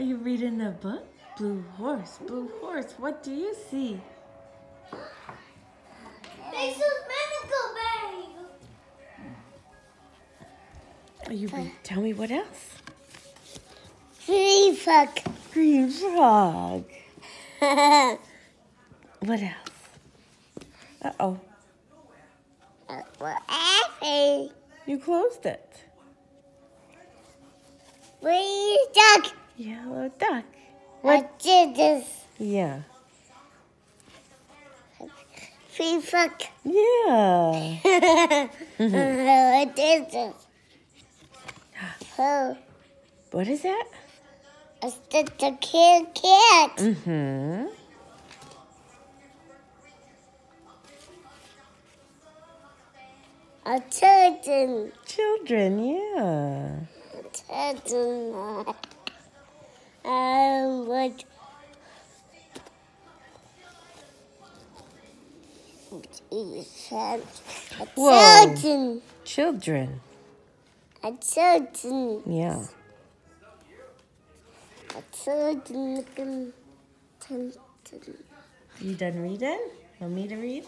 Are you reading a book? Blue horse, blue horse. What do you see? Basil's medical bag. Are you read? Tell me what else. Free fuck. Green frog. What else? Uh oh. Happy. You closed it. Duck. Yellow duck. What is this? Yeah. Free fuck. Yeah. what is this? Oh, What is that? it's just a kid cat. Mm-hmm. A turtle. Children, yeah. A turtle. Um, what? Whoa. turtle. Children. A turtle. Yeah. A. Turtle. You done reading? Want me to read?